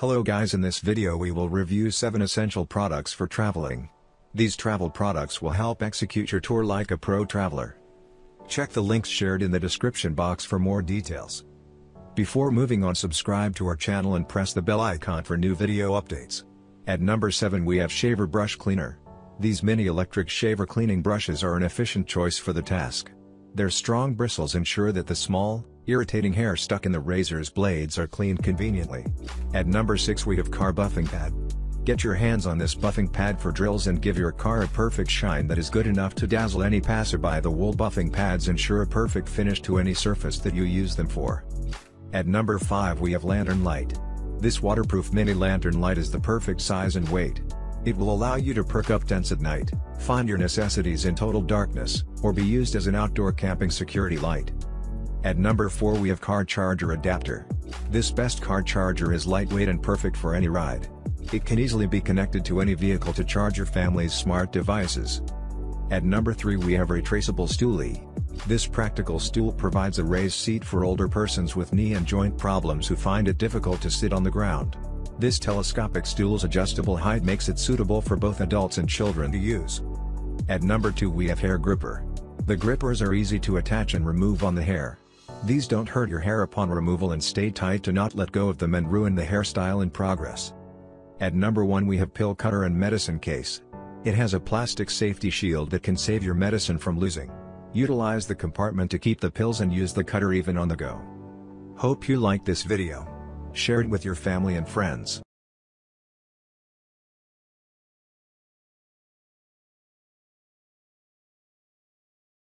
Hello guys in this video we will review 7 essential products for traveling. These travel products will help execute your tour like a pro traveler. Check the links shared in the description box for more details. Before moving on subscribe to our channel and press the bell icon for new video updates. At number 7 we have Shaver Brush Cleaner. These mini electric shaver cleaning brushes are an efficient choice for the task. Their strong bristles ensure that the small, irritating hair stuck in the razor's blades are cleaned conveniently. At number 6 we have Car Buffing Pad. Get your hands on this buffing pad for drills and give your car a perfect shine that is good enough to dazzle any passerby. The wool buffing pads ensure a perfect finish to any surface that you use them for. At number 5 we have Lantern Light. This waterproof mini lantern light is the perfect size and weight. It will allow you to perk up tents at night, find your necessities in total darkness, or be used as an outdoor camping security light. At number 4 we have car charger adapter. This best car charger is lightweight and perfect for any ride. It can easily be connected to any vehicle to charge your family's smart devices. At number 3 we have retraceable stoolie. This practical stool provides a raised seat for older persons with knee and joint problems who find it difficult to sit on the ground. This telescopic stool's adjustable height makes it suitable for both adults and children to use. At number 2 we have hair gripper. The grippers are easy to attach and remove on the hair. These don't hurt your hair upon removal and stay tight to not let go of them and ruin the hairstyle in progress. At number 1 we have pill cutter and medicine case. It has a plastic safety shield that can save your medicine from losing. Utilize the compartment to keep the pills and use the cutter even on the go. Hope you liked this video. Share it with your family and friends.